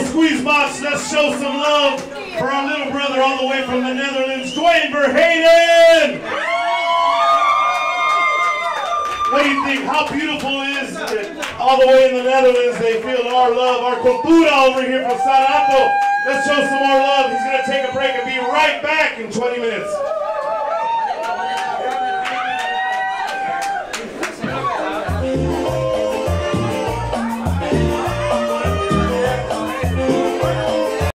little squeeze box. Let's show some love for our little brother all the way from the Netherlands, Dwayne Verheyen. What do you think? How beautiful is it? All the way in the Netherlands, they feel our love. Our Computa over here from San Sarato. Let's show some more love. He's going to take a break and be right back in 20 minutes.